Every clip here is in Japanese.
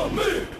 Follow me!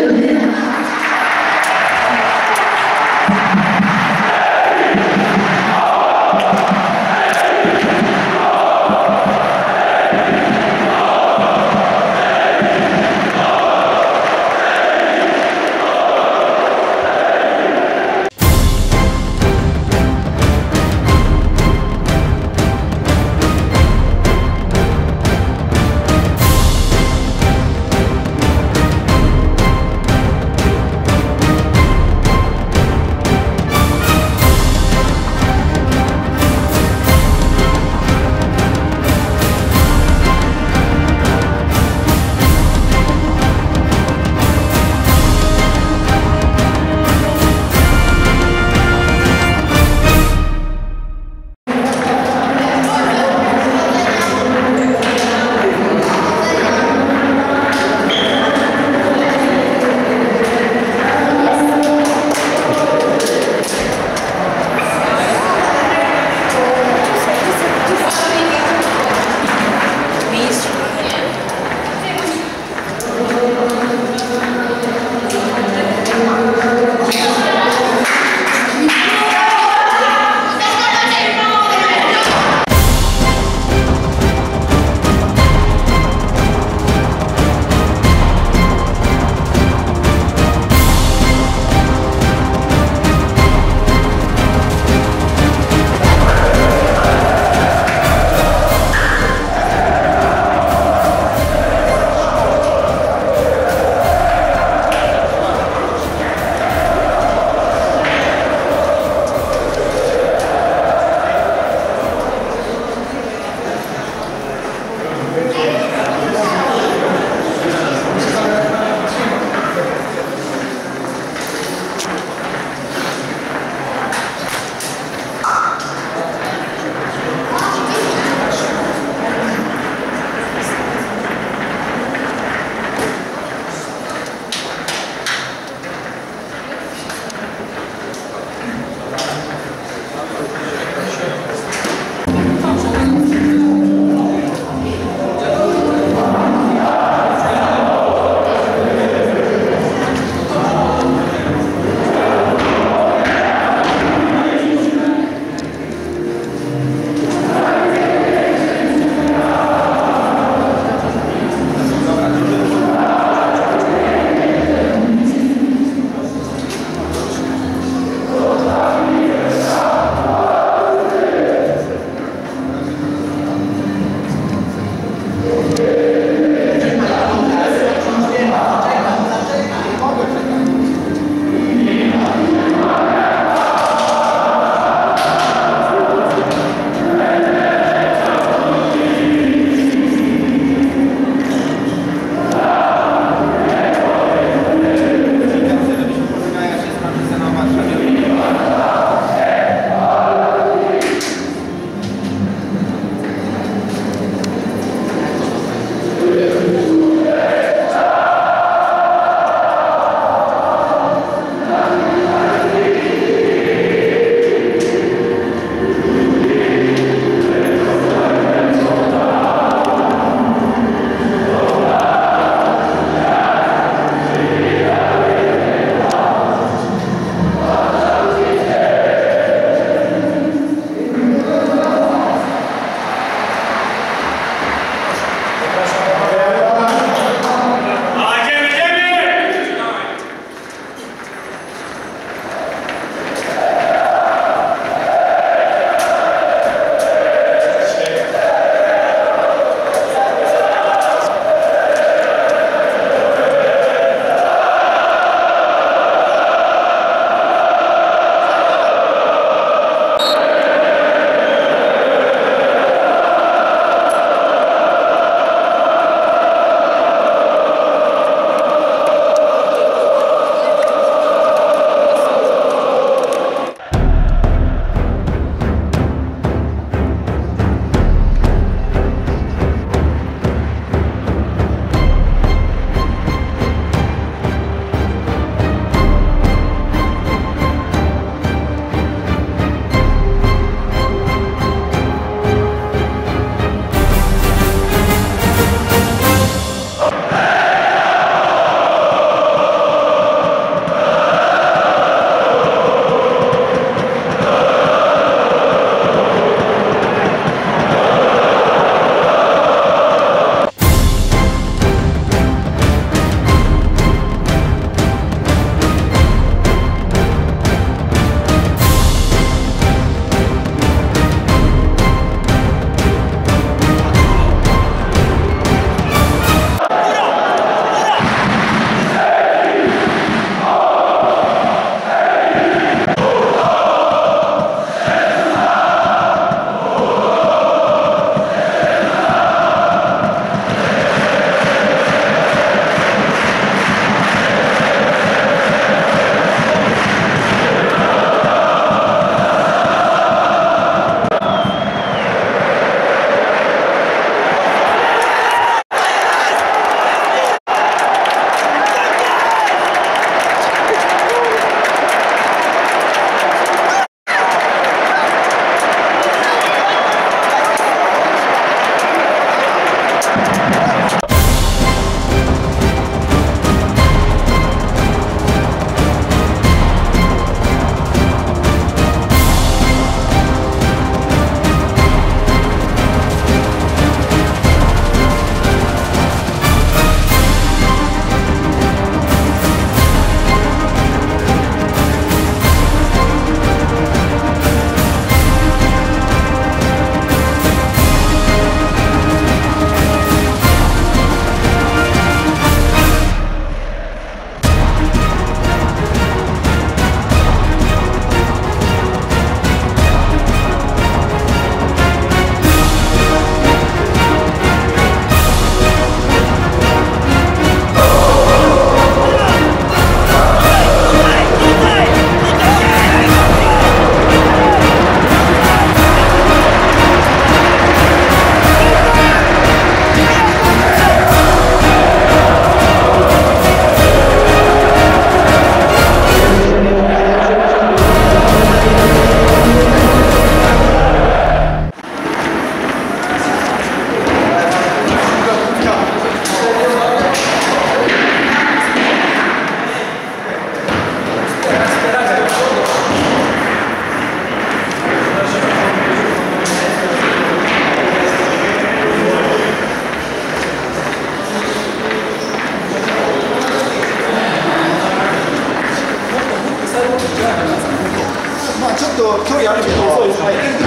やるけど、入れる